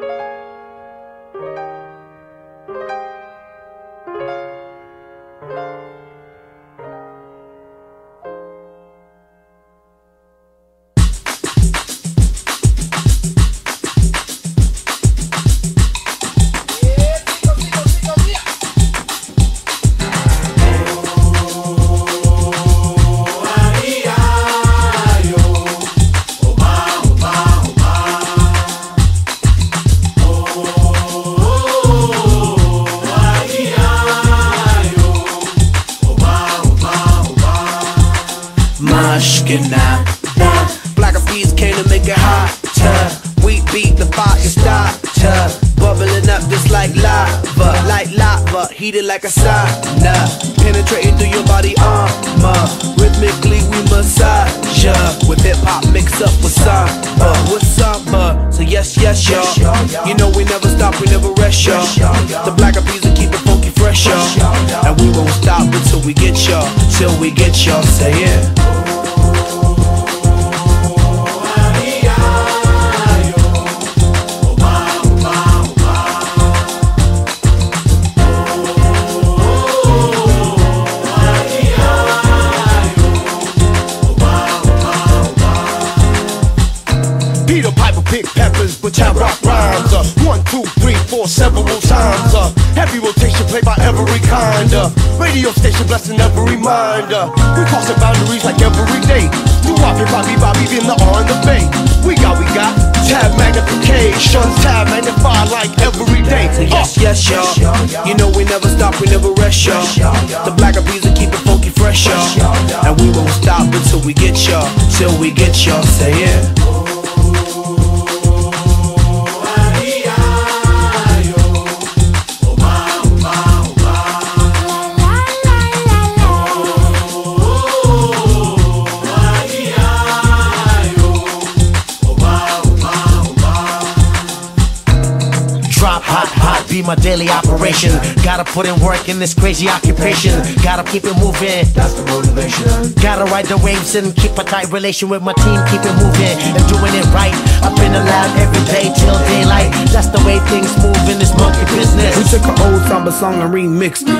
Thank you. Mushkina. Black bees came to make it hotter. We beat the fire starter. Bubbling up just like lava, like lava, heated like a sauna. Penetrating through your body armor. Rhythmically we massage ya. With hip hop mixed up with samba, with samba. So yes, yes, y'all. You know until we get y'all, till we get y'all. Say it. Peter Piper pick peppers, but I rock rhymes. Uh, one, two, three, four, several times. Uh, played by every kind. Uh, radio station blessing every mind. Uh, we crossing boundaries like every day. New Bobby, Bobby, Bobby in the and the Bay. We got, we got tab magnification, tab magnify like every day. Uh, yes, yes, y'all. You know we never stop, we never rest, y'all. The black will keep it funky fresh, y'all. And we won't stop until we get y'all, till we get y'all. Say it. Be my daily operation. Gotta put in work in this crazy occupation. Gotta keep it moving. That's the motivation. Gotta ride the waves and keep a tight relation with my team. Keep it moving and doing it right. Up in the lab every day till daylight. That's the way things move in this monkey business. We business. took an old samba song and remixed it.